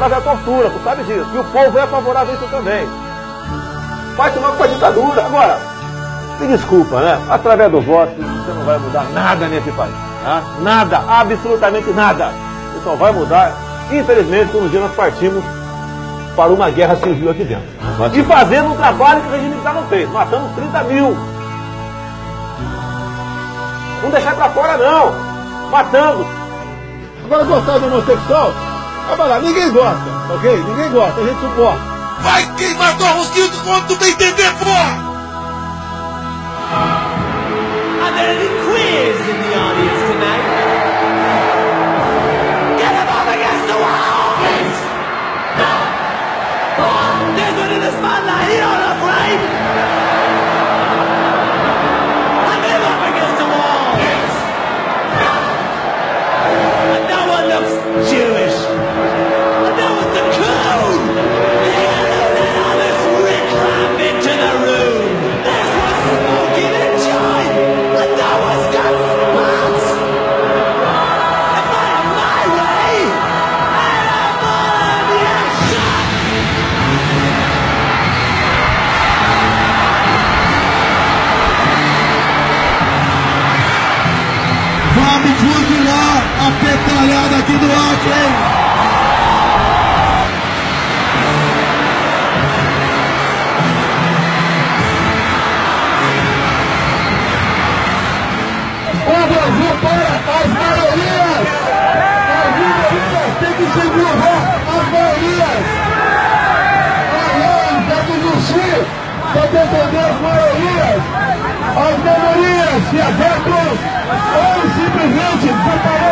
favorável à tortura, tu sabe disso. E o povo é favorável a isso também. Vai tomar com a ditadura. Agora, me desculpa, né? Através do voto, você não vai mudar nada nesse país. Tá? Nada, absolutamente nada. Você só vai mudar, infelizmente, quando um dia nós partimos para uma guerra civil aqui dentro. E fazendo um trabalho que o regime militar não fez. Matamos 30 mil. Não deixar para fora, não. Matamos. Agora, gostar do homossexual, vai lá, ninguém gosta, ok? Ninguém gosta, a gente suporta. Vai queimar tua rosquinha do quanto tu bem entender, porra! Are there any queers in the audience tonight? Vamos fuzilar a petralhada aqui do Acre, hein? O Brasil para as maiorias! As minorias têm que se burlar as maiorias! Além, temos o Sul para defender as maiorias! As minorias se adequam ou simplesmente desaparecem!